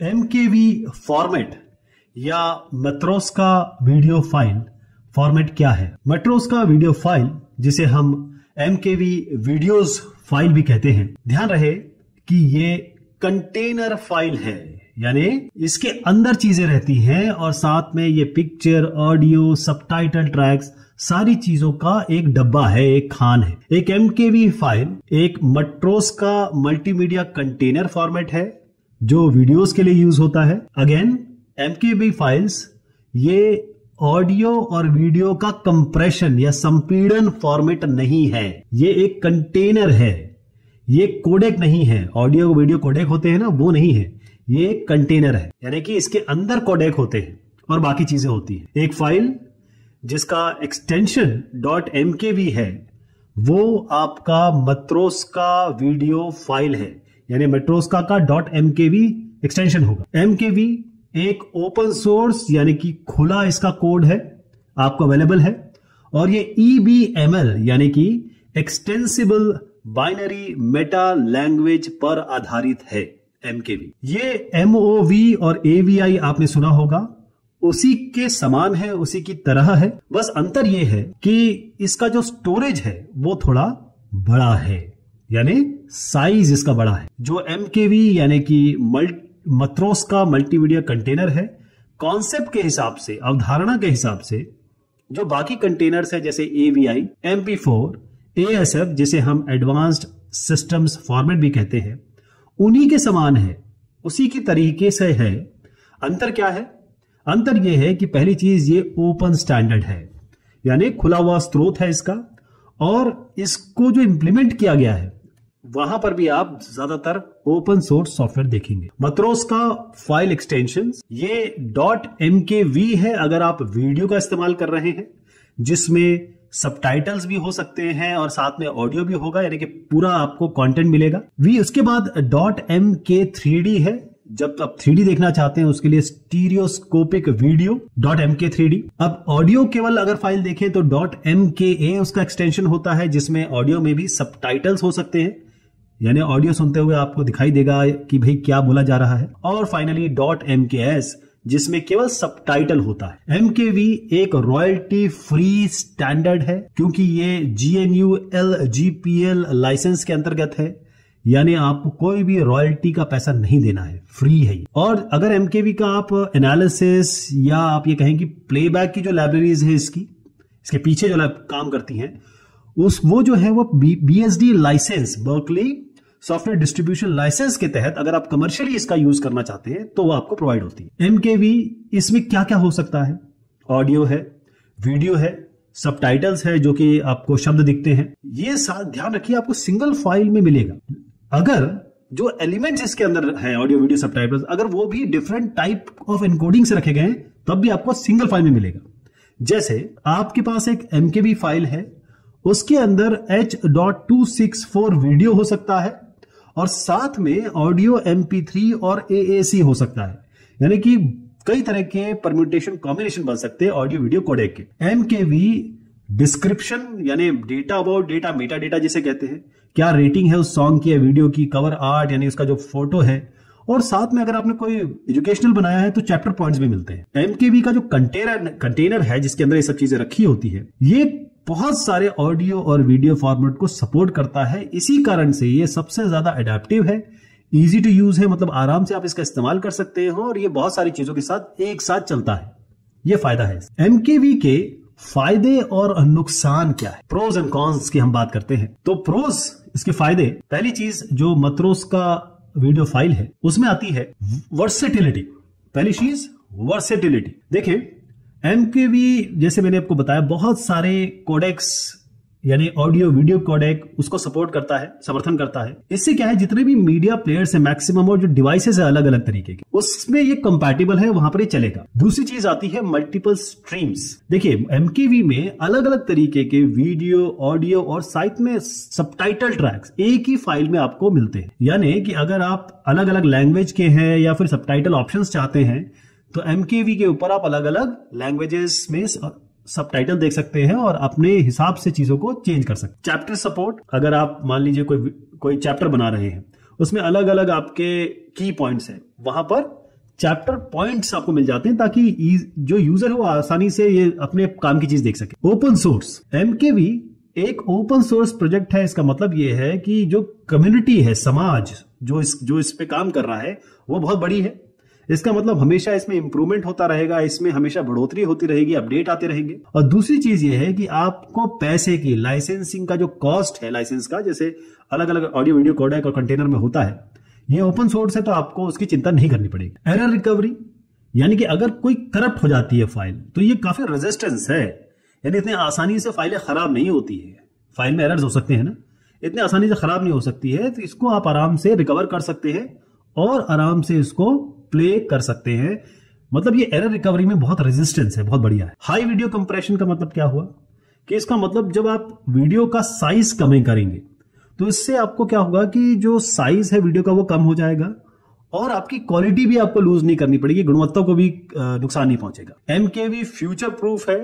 M format या metros का video file format क्या है? मेट्रोस का वीडियो फ़ाइल जिसे हम एम वीडियोस फ़ाइल भी कहते हैं, ध्यान रहे कि ये कंटेनर फ़ाइल है। यानी इसके अंदर चीज़ें रहती हैं और साथ में ये पिक्चर ऑडियो सबटाइटल ट्रैक्स सारी चीज़ों का एक डब्बा है, एक खान है। एक एम फ़ाइल एक मट्रोस का मल्टीमीडिया कंटेनर फॉर्मेट है जो वीडियोस के लिए यूज़ होता है। अगेन एम फाइल्स ये ऑडियो और वीडियो का कंप्रेशन या संपीड़न फॉर्मेट नहीं है। ये एक कंटेनर है। ये कोडेक नहीं है। ऑडियो वीडियो कोडेक होते हैं ना, वो नहीं है। ये एक कंटेनर है। यानी कि इसके अंदर कोडेक होते हैं और बाकी चीज़ें होती हैं। एक फ़ाइल जिसका एक्सटेंशन डॉट एम है, वो आपका मत्रोस का वीडियो फ़ाइल है। यानी मेट्रोस्का का डॉट एम एक्सटेंशन होगा एम एक ओपन सोर्स यानी कि खुला इसका कोड है, आपको अवेलेबल है। और ये ई बी एम एल यानी कि एक्सटेंसिबल बाइनरी मेटा लैंग्वेज पर आधारित है एमकेवी ये एमओवी और एवीआई आपने सुना होगा। उसी के समान है, उसी की तरह है। बस अंतर यह है कि इसका जो स्टोरेज है, वो थोड़ा बड़ा है। यानी साइज़ इसका बड़ा है। जो एम यानी कि मल्टी, मत्रोस का मल्टीमीडिया कंटेनर है कॉन्सेप्ट के हिसाब से, अवधारणा के हिसाब से, जो बाकी कंटेनर्स है, जैसे एवीआई एमपी फोर एएसएफ जिसे हम एडवांस्ड सिस्टम्स फॉर्मेट भी कहते हैं, उन्हीं के समान है, उसी की तरीके से है। अंतर क्या है? अंतर यह है कि पहली चीज़ ये ओपन स्टैंडर्ड है, यानी खुला हुआ स्रोत है इसका, और इसको जो इंप्लीमेंट किया गया है वहाँ पर भी आप ज़्यादातर ओपन सोर्स सॉफ्टवेयर देखेंगे। मत्रोस का फ़ाइल एक्सटेंशन ये डॉट एम है अगर आप वीडियो का इस्तेमाल कर रहे हैं, जिसमें सबटाइटल्स भी हो सकते हैं और साथ में ऑडियो भी होगा, यानी कि पूरा आपको कंटेंट मिलेगा। वी उसके बाद dot M K three D है। जब आप थ्री देखना चाहते हैं, उसके लिए stereoscopic video dot M K three अब ऑडियो केवल अगर फ़ाइल देखें तो डॉट एम के ए उसका एक्सटेंशन होता है, जिसमें ऑडियो में भी सब हो सकते हैं। यानी ऑडियो सुनते हुए आपको दिखाई देगा कि भाई क्या बोला जा रहा है। और finally dot M K S जिसमें केवल सबटाइटल होता है। एम के वी एक रॉयल्टी फ्री स्टैंडर्ड है, क्योंकि ये G N U L G P L licence के अंतर्गत है। यानी आपको कोई भी रॉयल्टी का पैसा नहीं देना है। फ्री है और अगर एम का आप एनालिसिस या आप ये कहें कि प्लेबैक की जो लाइब्रेरीज है इसकी, इसके पीछे जो काम करती हैं, उस वो जो है वो B S D licence Berkeley software distribution licence के तहत अगर आप कमर्शियली इसका यूज़ करना चाहते हैं तो वो आपको प्रोवाइड होती है। एम इसमें क्या क्या हो सकता है? ऑडियो है वीडियो है सब टाइटल्स है, जो कि आपको शब्द दिखते हैं। ये ध्यान रखिए, आपको सिंगल फ़ाइल में मिलेगा। अगर जो एलिमेंट्स इसके अंदर है ऑडियो वीडियो सब अगर वो भी डिफरेंट टाइप ऑफ़ एनकोडिंग से रखे गए हैं, तब भी आपको सिंगल फ़ाइल में मिलेगा। जैसे आपके पास एक एमकेबी फ़ाइल है, उसके अंदर H dot two six four video हो सकता है और साथ में ऑडियो एमपी और ए हो सकता है। यानी कि कई तरह के परम्यूटेशन कॉम्बिनेशन बन सकते हैं ऑडियो वीडियो कोडेक के। एम के वी डिस्क्रिप्शन यानी data about data meta data जिसे कहते हैं, क्या रेटिंग है उस सॉन्ग की या वीडियो की कवर आर्ट यानी उसका जो फ़ोटो है। और साथ में अगर आपने कोई एजुकेशनल बनाया है तो चैप्टर पॉइंट्स भी मिलते हैं। एमकेवी का जो कंटेनर कंटेनर है जिसके अंदर ये सब चीज़ें रखी होती है, ये बहुत सारे ऑडियो और वीडियो फॉर्मेट को सपोर्ट करता है। इसी कारण से ये सबसे ज़्यादा अडेप्टिव है। इजी टू यूज़ है मतलब आराम से आप इसका इस्तेमाल कर सकते हो और ये बहुत सारी चीज़ों के साथ एक साथ चलता है। ये फ़ायदा है। एमकेवी के फ़ायदे और नुकसान क्या है? प्रोज एंड कॉन्स की हम बात करते हैं। तो प्रोज इसके फ़ायदे। पहली चीज़ जो मत्रोस का वीडियो फ़ाइल है, उसमें आती है वर्सेटिलिटी पहली चीज़ वर्सेटिलिटी देखिए एमकेवी जैसे मैंने आपको बताया, बहुत सारे कोडेक्स यानी ऑडियो वीडियो कोडेक उसको सपोर्ट करता है, समर्थन करता है। इससे क्या है, जितने भी मीडिया प्लेयर्स है मैक्सिमम और जो डिवाइसेस है अलग अलग तरीके के, उसमें ये कंपैटिबल है, वहाँ पर ये चलेगा। दूसरी चीज़ आती है मल्टीपल स्ट्रीम्स देखिए एमकेवी में अलग अलग तरीके के वीडियो ऑडियो और साइट में सबटाइटल ट्रैक्स एक ही फ़ाइल में आपको मिलते हैं। यानी कि अगर आप अलग अलग लैंग्वेज के हैं या फिर सबटाइटल ऑप्शन चाहते हैं तो एमकेवी के ऊपर आप अलग अलग लैंग्वेजेस में सब टाइटल देख सकते हैं और अपने हिसाब से चीज़ों को चेंज कर सकते चैप्टर सपोर्ट अगर आप मान लीजिए कोई कोई चैप्टर बना रहे हैं, उसमें अलग अलग आपके की पॉइंट्स हैं। वहाँ पर चैप्टर पॉइंट्स आपको मिल जाते हैं ताकि जो यूज़र है वो आसानी से ये अपने काम की चीज़ देख सके। ओपन सोर्स एमकेवी एक ओपन सोर्स प्रोजेक्ट है। इसका मतलब ये है कि जो कम्युनिटी है, समाज, जो इस जो इस पे काम कर रहा है, वो बहुत बड़ी है। इसका मतलब हमेशा इसमें इंप्रूवमेंट होता रहेगा, इसमें हमेशा बढ़ोतरी होती रहेगी अपडेट आते रहेंगे। और दूसरी चीज़ ये है कि आपको पैसे की लाइसेंसिंग का जो कॉस्ट है लाइसेंस का, जैसे अलग अलग ऑडियो वीडियो कोडेक और कंटेनर में होता है, ये ओपन सोर्स है तो आपको उसकी चिंता नहीं करनी पड़ेगी। एरर रिकवरी यानी कि अगर कोई करप्ट हो जाती है फ़ाइल तो ये काफ़ी रेजिस्टेंस है। यानी इतनी आसानी से फाइलें खराब नहीं होती है। फ़ाइल में एरर्स हो सकते हैं ना। इतनी आसानी से खराब नहीं हो सकती है तो इसको आप आराम से रिकवर कर सकते हैं और आराम से इसको प्ले कर सकते हैं। मतलब ये एरर रिकवरी में बहुत रेजिस्टेंस है, बहुत बढ़िया है। हाई वीडियो कंप्रेशन का मतलब क्या हुआ? कि इसका मतलब जब आप वीडियो का साइज़ कम करेंगे तो इससे आपको क्या होगा कि जो साइज़ है वीडियो का वो कम हो जाएगा और आपकी क्वालिटी भी आपको लूज नहीं करनी पड़ेगी, गुणवत्ता को भी नुकसान नहीं पहुंचेगा। एमकेवी फ्यूचर प्रूफ है।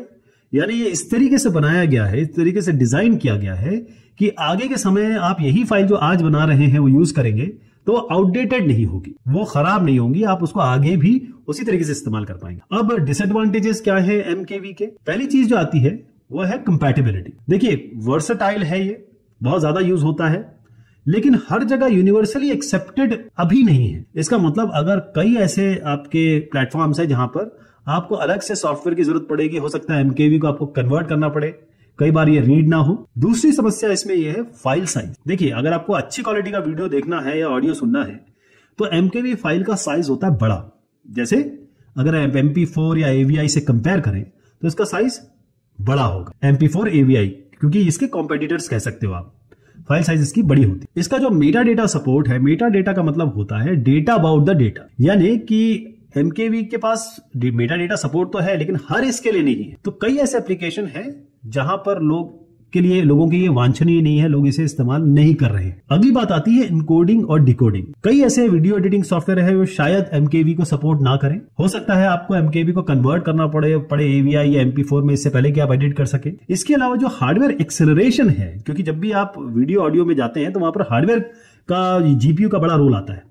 यानी ये इस तरीके से बनाया गया है, इस तरीके से डिज़ाइन किया गया है कि आगे के समय आप यही फ़ाइल जो आज बना रहे हैं वो यूज़ करेंगे तो आउटडेटेड नहीं होगी। वो खराब नहीं होंगी, आप उसको आगे भी उसी तरीके से इस्तेमाल कर पाएँगे। अब डिसएडवांटेजेस क्या है एमकेवी के? पहली चीज़ जो आती है, वो है कंपैटिबिलिटी देखिए वर्सटाइल है ये, बहुत ज़्यादा यूज़ होता है, लेकिन हर जगह यूनिवर्सली एक्सेप्टेड अभी नहीं है। इसका मतलब अगर कई ऐसे आपके प्लेटफॉर्म्स है जहाँ पर आपको अलग से सॉफ्टवेयर की ज़रूरत पड़ेगी, हो सकता है एमकेवी को आपको कन्वर्ट करना पड़े कई बार ये रीड ना हो। दूसरी समस्या इसमें यह है फ़ाइल साइज़ देखिए, अगर आपको अच्छी क्वालिटी का वीडियो देखना है या ऑडियो सुनना है तो एमकेवी फ़ाइल का साइज़ होता है बड़ा। जैसे, अगर आप फोर या एवीआई से कंपेयर करें तो इसका साइज़ बड़ा होगा। एमपी फोर एवीआई क्योंकि इसके कॉम्पिटिटर्स कह सकते हो आप। फ़ाइल साइज़ इसकी बड़ी होती है। इसका जो मेटा डेटा सपोर्ट है मेटा डेटा का मतलब होता है डेटा अबाउट द डेटा यानी कि एमकेवी के पास मेटा डेटा सपोर्ट तो है, लेकिन हर इसके लिए नहीं है। तो कई ऐसे एप्लीकेशन है जहाँ पर लोग के लिए, लोगों के ये वांछनीय नहीं है, लोग इसे इस्तेमाल नहीं कर रहे हैं। अगली बात आती है इनकोडिंग और डिकोडिंग कई ऐसे वीडियो एडिटिंग सॉफ्टवेयर है जो शायद एमकेवी को सपोर्ट ना करें। हो सकता है आपको एमकेवी को कन्वर्ट करना पड़े पड़े एवीआई या एमपी में इससे पहले कि आप एडिट कर सके। इसके अलावा जो हार्डवेयर एक्सेलरेशन है, क्योंकि जब भी आप वीडियो ऑडियो में जाते हैं तो वहाँ पर हार्डवेयर का जीपीयू का बड़ा रोल आता है।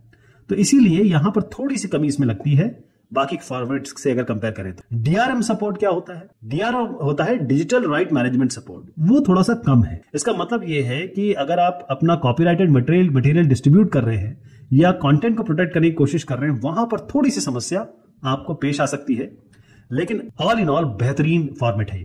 तो इसीलिए यहाँ पर थोड़ी सी कमी इसमें लगती है। बाकी फॉर्मेट से अगर कंपेयर करें तो। डीआरएम सपोर्ट क्या होता है? डीआरएम होता है डिजिटल राइट मैनेजमेंट सपोर्ट वो थोड़ा सा कम है। इसका मतलब ये है कि अगर आप अपना कॉपीराइटेड मटेरियल मटेरियल डिस्ट्रीब्यूट कर रहे हैं या कंटेंट को प्रोटेक्ट करने की कोशिश कर रहे हैं, वहाँ पर थोड़ी सी समस्या आपको पेश आ सकती है। लेकिन ऑल इन ऑल बेहतरीन फॉर्मेट है